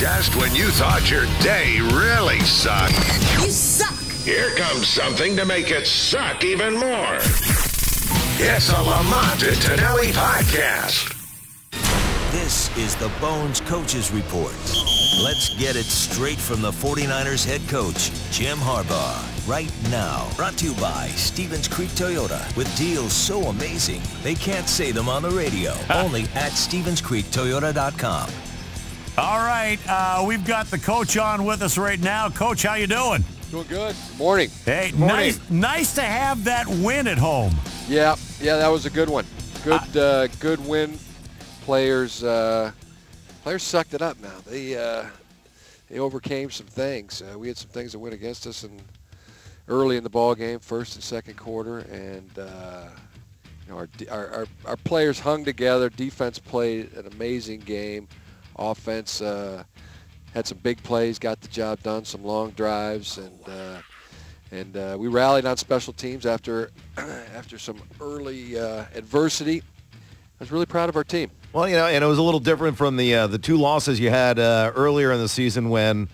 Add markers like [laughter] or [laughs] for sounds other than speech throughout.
Just when you thought your day really sucked. You suck. Here comes something to make it suck even more. It's a Lamont and Tonelli podcast. This is the Bones Coaches Report. Let's get it straight from the 49ers head coach, Jim Harbaugh. Right now, brought to you by Stevens Creek Toyota with deals so amazing they can't say them on the radio. [laughs] Only at StevensCreekToyota.com. All right, uh, we've got the coach on with us right now. Coach, how you doing? Doing good. Morning. Hey, Morning. nice, nice to have that win at home. Yeah, yeah, that was a good one. Good, uh, good win. Players, uh, players sucked it up. Now they, uh, they overcame some things. Uh, we had some things that went against us, and early in the ball game, first and second quarter, and uh, you know, our, our our our players hung together. Defense played an amazing game. Offense uh, had some big plays, got the job done, some long drives, and uh, and uh, we rallied on special teams after [clears throat] after some early uh, adversity. I was really proud of our team. Well, you know, and it was a little different from the uh, the two losses you had uh, earlier in the season when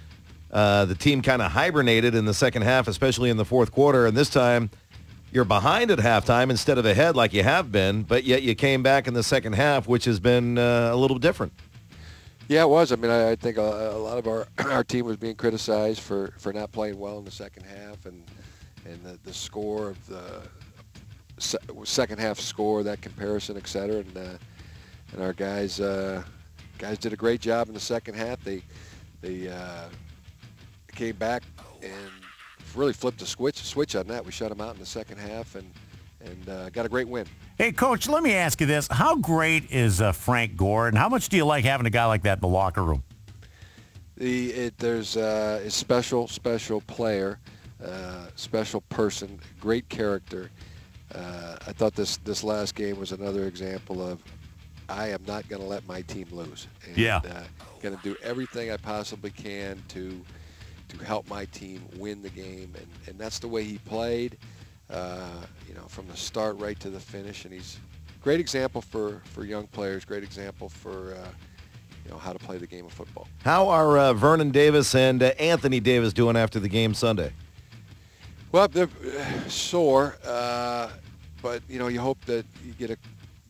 the team kind of hibernated in the second half, especially in the fourth quarter. And this time, you're behind at halftime instead of ahead like you have been, but yet you came back in the second half, which has been uh, a little different. Yeah, it was. I mean, I, I think a, a lot of our [clears throat] our team was being criticized for, for not playing well in the second half, and and the, the score of the se- second half score, that comparison, et cetera, and uh, and our guys uh, guys did a great job in the second half. They they uh, came back and really flipped the switch switch on that. We shut them out in the second half and and uh, got a great win. Hey, Coach, let me ask you this. How great is uh, Frank Gore, and how much do you like having a guy like that in the locker room? The it, there's uh, a special special player, uh, special person, great character. Uh, I thought this this last game was another example of I am not going to let my team lose. And, Yeah. Uh, going to do everything I possibly can to to help my team win the game, and, and that's the way he played. Uh, you know, from the start right to the finish, and he's great example for for young players. Great example for uh, you know how to play the game of football. How are uh, Vernon Davis and uh, Anthony Davis doing after the game Sunday? Well, they're uh, sore, uh, but you know you hope that you get a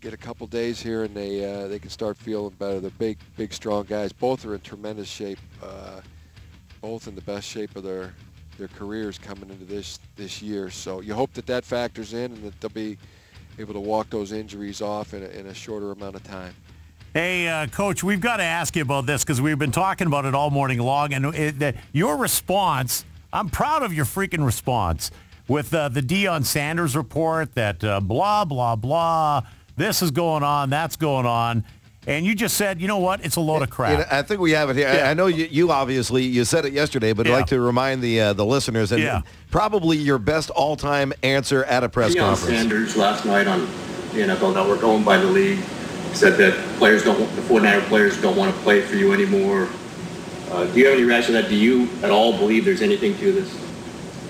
get a couple days here and they uh, they can start feeling better. They're big, big, strong guys. Both are in tremendous shape. Uh, both in the best shape of their their careers coming into this this year. So you hope that that factors in and that they'll be able to walk those injuries off in a, in a shorter amount of time. Hey, uh, Coach, we've got to ask you about this because we've been talking about it all morning long, and it, that your response, I'm proud of your freaking response with uh, the Deion Sanders report that uh, blah, blah, blah, this is going on, that's going on. And you just said, you know what? It's a load of crap. You know, I think we have it here. I- Yeah. I know you, you obviously you said it yesterday, but I'd like to remind the uh, the listeners and Yeah. probably your best all time answer at a press Deion conference. Sanders last night on the NFL Network, owned by the league, said that players don't, the 49er players don't want to play for you anymore. Uh, do you have any reaction to that? Do you at all believe there's anything to this?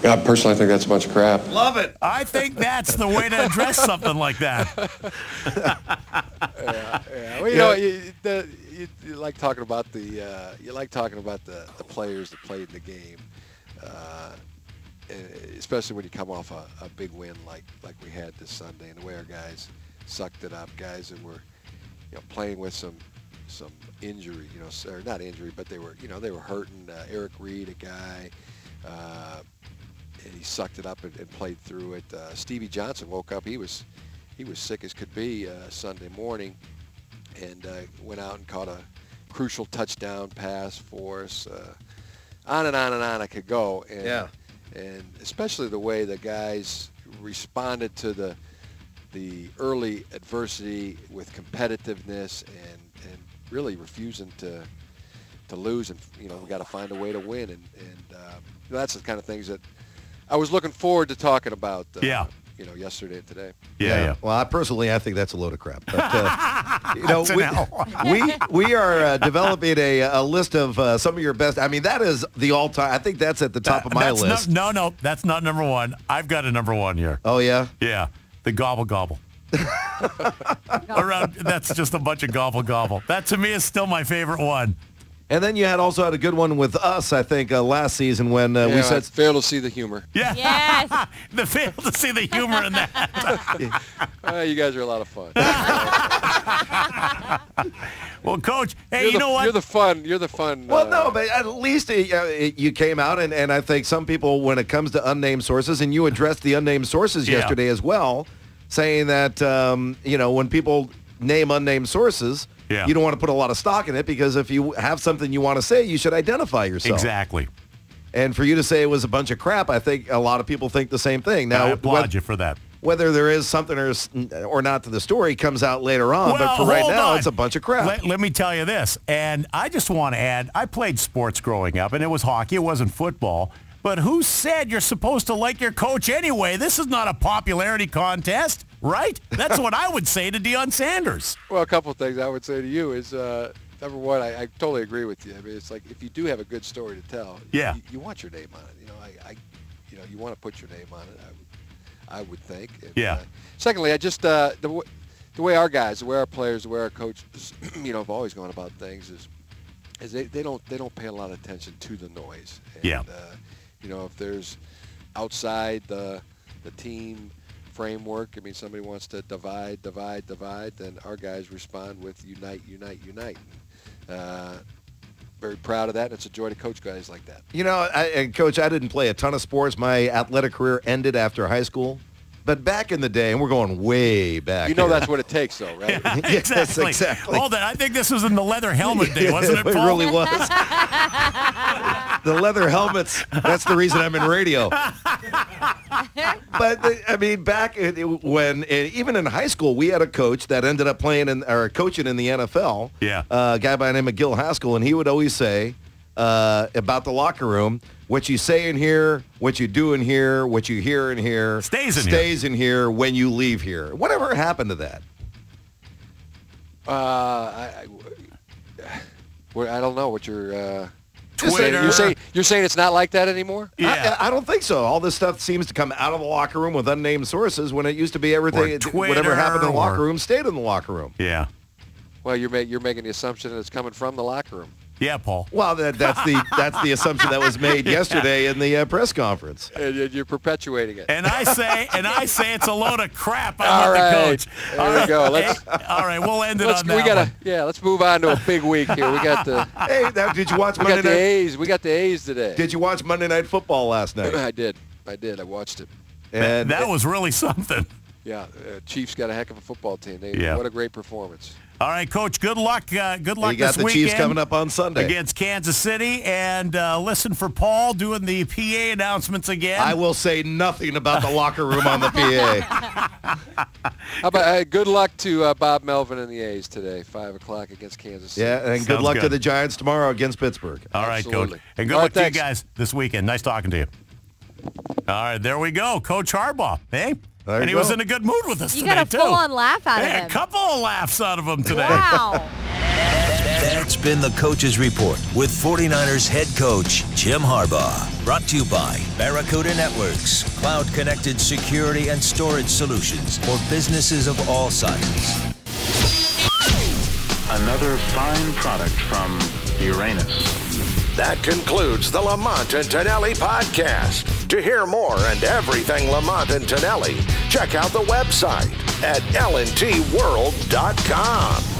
I personally I think that's a bunch of crap. Love it. I think that's the way to address something like that. [laughs] yeah, well, you know, you, the, you, you like talking about the uh, you like talking about the, the players that played in the game, uh, especially when you come off a, a big win like like we had this Sunday, and the way our guys sucked it up, guys that were you know playing with some some injury, you know, or not injury, but they were you know they were hurting. Uh, Eric Reid, a guy. Uh, and he sucked it up and, and played through it. Uh, Stevie Johnson woke up. He was he was sick as could be uh, Sunday morning, and uh, went out and caught a crucial touchdown pass for us. Uh, on and on and on I could go. And, Yeah. And especially the way the guys responded to the the early adversity with competitiveness and and really refusing to to lose and you know we got to find a way to win and and um, that's the kind of things that I was looking forward to talking about. Uh, Yeah. You know, yesterday and today. Yeah, yeah. Well, I personally, I think that's a load of crap. But, uh, [laughs] you know, That's an we, [laughs] we we are uh, developing a, a list of uh, some of your best. I mean, that is the all time. I think that's at the top of my list. not- no, no, that's not number one. I've got a number one here. oh yeah. Yeah, the gobble gobble. [laughs] Around, that's just a bunch of gobble gobble. That to me is still my favorite one. And then you had also had a good one with us, I think, uh, last season when uh, Yeah, we said fail to see the humor. Yeah. Yes. [laughs] the fail to see the humor in that. [laughs] Uh, you guys are a lot of fun. [laughs] Well, coach, hey, You're you the, know what? You're the fun. You're the fun. Well, uh, no, but at least it, uh, it, you came out, and, and I think some people, when it comes to unnamed sources, and you addressed the unnamed sources Yeah. yesterday as well, saying that, um, you know, when people name unnamed sources, Yeah. you don't want to put a lot of stock in it because if you have something you want to say, you should identify yourself. exactly. And for you to say it was a bunch of crap, I think a lot of people think the same thing. Now, I applaud you for that. whether there is something or, or not to the story comes out later on, but for right now, on. it's a bunch of crap. Let, let me tell you this, and I just want to add, I played sports growing up, and it was hockey. It wasn't football. But who said you're supposed to like your coach anyway? This is not a popularity contest, right? That's what I would say to Deion Sanders. Well, a couple of things I would say to you is uh, number one, I, I totally agree with you. I mean, it's like if you do have a good story to tell, Yeah. you, you want your name on it. You know, I, I you know, you want to put your name on it. I would, I would think. And, Yeah. Uh, secondly, I just uh, the the way our guys, the way our players, the way our coaches, [clears throat] you know, have always gone about things is is they, they don't they don't pay a lot of attention to the noise. And, Yeah. Uh, you know, if there's outside the the team framework, I mean, somebody wants to divide, divide, divide, then our guys respond with unite, unite, unite. Uh, very proud of that, and it's a joy to coach guys like that. You know, I, and coach, I didn't play a ton of sports. My athletic career ended after high school. But back in the day, and we're going way back. You know here. that's what it takes, though, right? [laughs] Yes, [laughs] exactly. exactly. Hold on. I think this was in the leather helmet day, wasn't it, [laughs] it really was. the leather helmets. That's the reason I'm in radio. But the- I mean, back when even in high school, we had a coach that ended up playing in or coaching in the NFL. Yeah. uh, a guy by the name of Gil Haskell, and he would always say uh, about the locker room. What you say in here, what you do in here, what you hear in here Stays in here. in here when you leave here. Whatever happened to that? Uh, I, I, [sighs] I don't know what you're. Uh, Twitter. You're saying you're saying it's not like that anymore? Yeah. I, I don't think so. All this stuff seems to come out of the locker room with unnamed sources when it used to be everything, Or whatever happened in the locker room stayed in the locker room. yeah. Well, you're ma- you're making the assumption that it's coming from the locker room, Yeah, Paul. Well, that, that's the that's the assumption that was [laughs] made yesterday in the uh, press conference. and you- you're perpetuating it. And I say, and I say it's a load of crap. I'm All not the coach. There All we right. go. Let's- [laughs] all right, we'll end it Let's, on that we gotta one. yeah. Let's move on to a big week here. We got the [laughs] Hey, now, did you watch we Monday got the night? A's. We got the A's today. Did you watch Monday Night Football last night? [clears throat] I did. I did. I watched it. And that was really something. Yeah, uh, Chiefs got a heck of a football team. They, Yeah. What a great performance. All right, Coach. Good luck. Uh, good luck you got this the weekend Chiefs coming up on Sunday. against Kansas City, and uh, listen for Paul doing the PA announcements again. I will say nothing about the locker room on the PA. [laughs] How about uh, good luck to uh, Bob Melvin and the A's today, five o'clock against Kansas City. Yeah, and good Sounds luck to the Giants tomorrow against Pittsburgh. All right, Absolutely. Coach. And good All luck right, to you guys this weekend. Nice talking to you. All right, there we go. Coach Harbaugh. Hey? There and you he was in a good mood with us You today, got a full-on laugh out of him. A couple of laughs out of him today. Wow. That's been the Coach's Report with 49ers head coach Jim Harbaugh. Brought to you by Barracuda Networks, cloud connected security and storage solutions for businesses of all sizes. Another fine product from Uranus. That concludes the Lamont and Tonelli podcast. To hear more and everything Lamont and Tonelli, check out the website at lntworld.com.